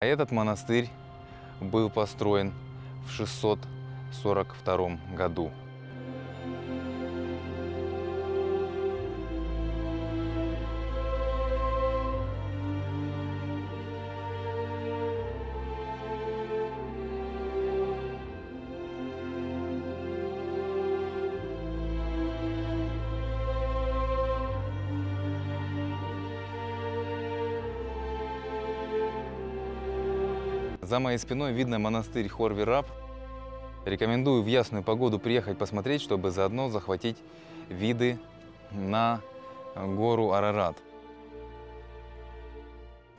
А Этот монастырь был построен в 642 году. За моей спиной видно монастырь Хорвираб. Рекомендую в ясную погоду приехать посмотреть, чтобы заодно захватить виды на гору Арарат,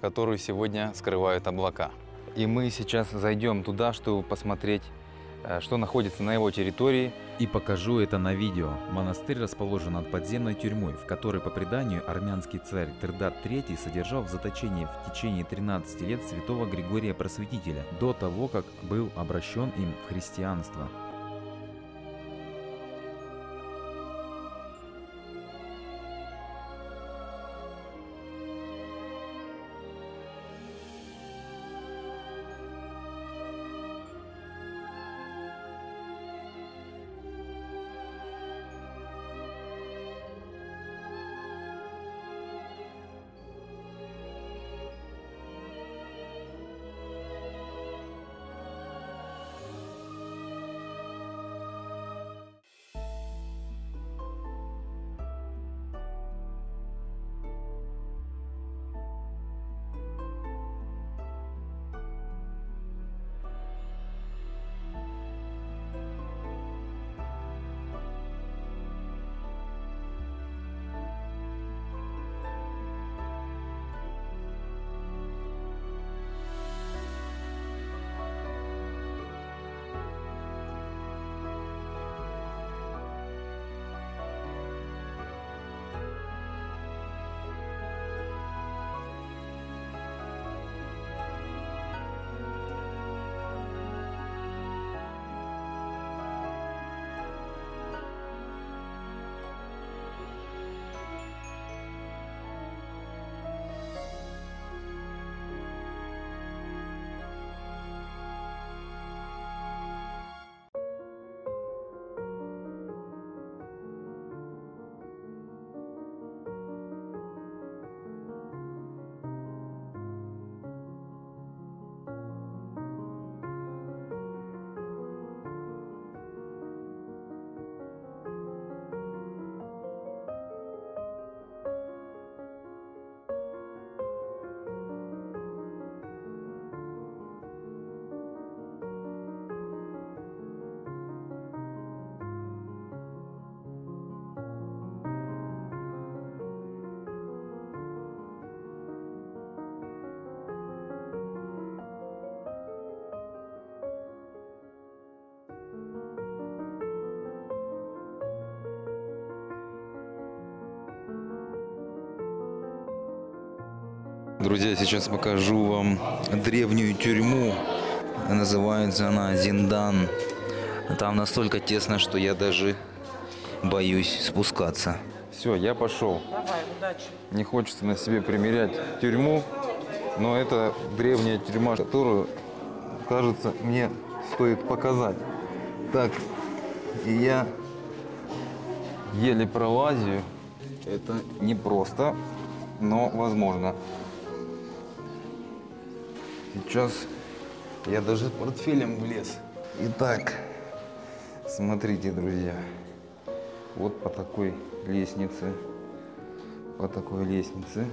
которую сегодня скрывают облака. И мы сейчас зайдем туда, чтобы посмотреть, что находится на его территории. И покажу это на видео. Монастырь расположен над подземной тюрьмой, в которой, по преданию, армянский царь Тердат III содержал в заточении в течение 13 лет святого Григория Просветителя, до того, как был обращен им в христианство. Друзья, сейчас покажу вам древнюю тюрьму. Называется она Зиндан. Там настолько тесно, что я даже боюсь спускаться. Все, я пошел. Давай, удачи. Не хочется на себе примерять тюрьму, но это древняя тюрьма, которую, кажется, мне стоит показать. Так, и я еле пролазию. Это непросто, но возможно. Сейчас я даже портфелем влез. Итак, смотрите, друзья. Вот по такой лестнице, по такой лестнице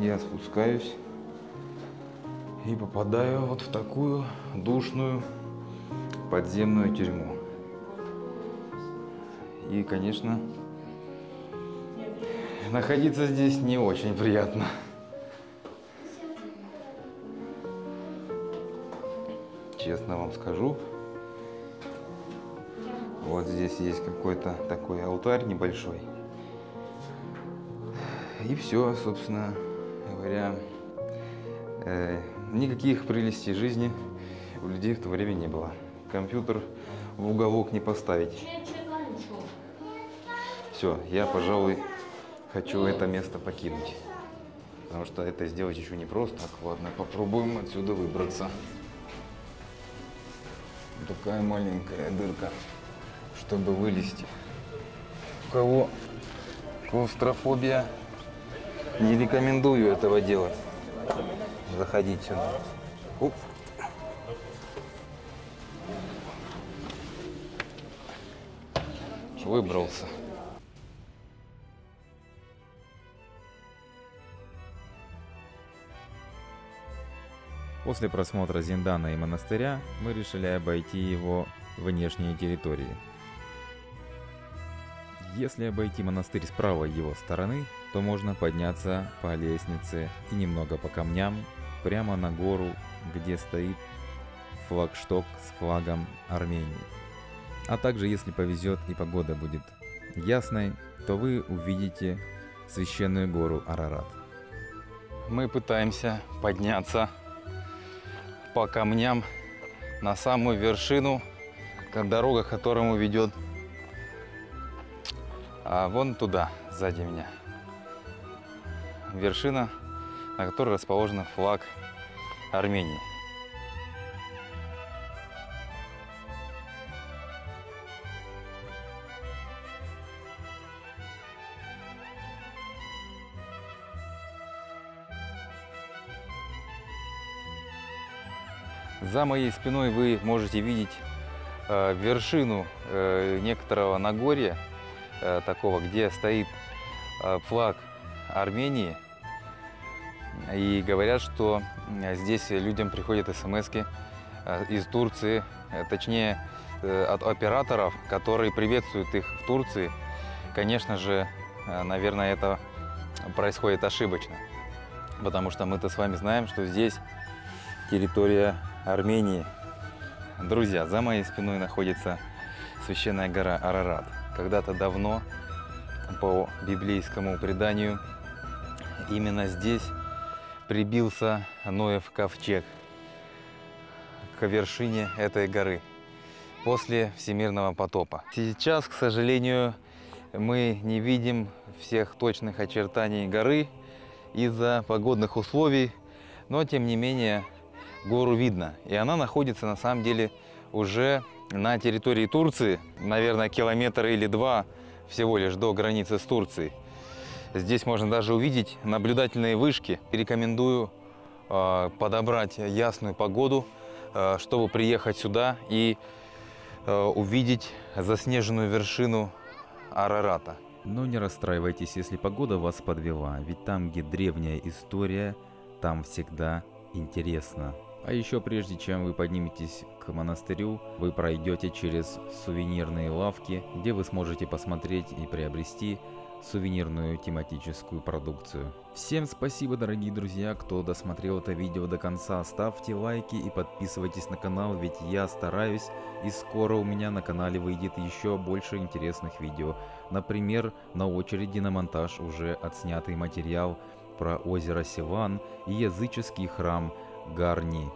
я спускаюсь и попадаю вот в такую душную подземную тюрьму. И, конечно, находиться здесь не очень приятно. Честно вам скажу. Вот здесь есть какой-то такой алтарь небольшой. И все, собственно говоря. Э, никаких прелестей жизни у людей в то время не было. Компьютер в уголок не поставить. Все, я, пожалуй, хочу это место покинуть. Потому что это сделать еще не просто. Так, ладно, попробуем отсюда выбраться. Такая маленькая дырка, чтобы вылезти. У кого клаустрофобия, не рекомендую этого делать. Заходить сюда. Оп. Выбрался. После просмотра Зиндана и монастыря мы решили обойти его внешние территории. Если обойти монастырь с правой его стороны, то можно подняться по лестнице и немного по камням прямо на гору, где стоит флагшток с флагом Армении. А также, если повезет и погода будет ясной, то вы увидите священную гору Арарат. Мы пытаемся подняться по камням на самую вершину, как дорога, к которому ведет а вон туда, сзади меня. Вершина, на которой расположен флаг Армении. За моей спиной вы можете видеть э, вершину э, некоторого Нагорья, э, такого, где стоит флаг Армении. И говорят, что здесь людям приходят смс из Турции, точнее от операторов, которые приветствуют их в Турции. Конечно же, наверное, это происходит ошибочно. Потому что мы-то с вами знаем, что здесь территория Армении. Друзья, за моей спиной находится священная гора Арарат. Когда-то давно, по библейскому преданию, именно здесь прибился Ноев ковчег к вершине этой горы после всемирного потопа. Сейчас, к сожалению, мы не видим всех точных очертаний горы из-за погодных условий, но тем не менее гору видно. И она находится на самом деле уже на территории Турции, наверное, километр или два всего лишь до границы с Турцией. Здесь можно даже увидеть наблюдательные вышки. Рекомендую э, подобрать ясную погоду, э, чтобы приехать сюда и э, увидеть заснеженную вершину Арарата. Но не расстраивайтесь, если погода вас подвела, ведь там, где древняя история, там всегда интересно. А еще прежде чем вы подниметесь к монастырю, вы пройдете через сувенирные лавки, где вы сможете посмотреть и приобрести сувенирную тематическую продукцию. Всем спасибо, дорогие друзья, кто досмотрел это видео до конца. Ставьте лайки и подписывайтесь на канал, ведь я стараюсь, и скоро у меня на канале выйдет еще больше интересных видео. Например, на очереди на монтаж уже отснятый материал про озеро Севан и языческий храм Гарни.